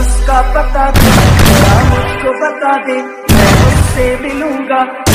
उसका पता दे मुझको बता दे मैं उससे मिलूँगा